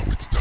Now it's time.